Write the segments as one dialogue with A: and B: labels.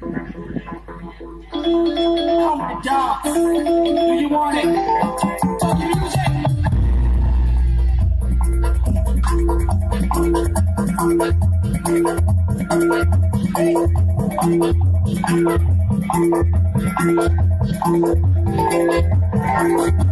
A: Come to dance. Do you want it?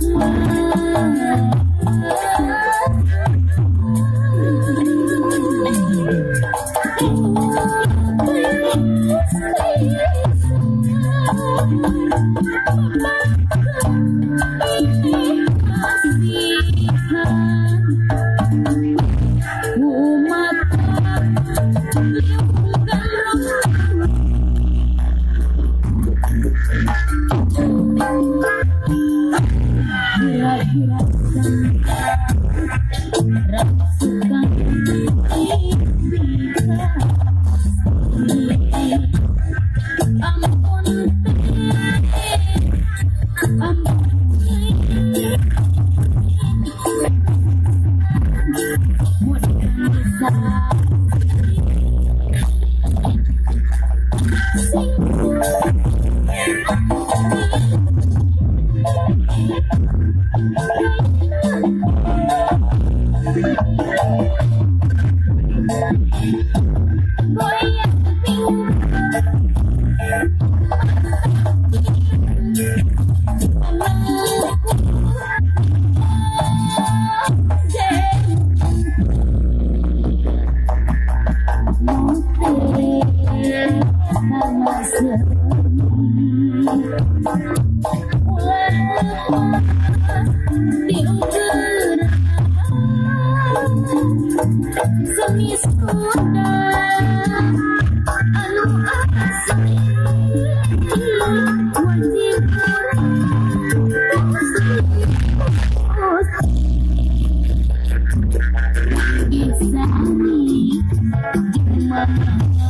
A: Wow. Rasukan, Rasukan, Talk
B: Isani, Jumlah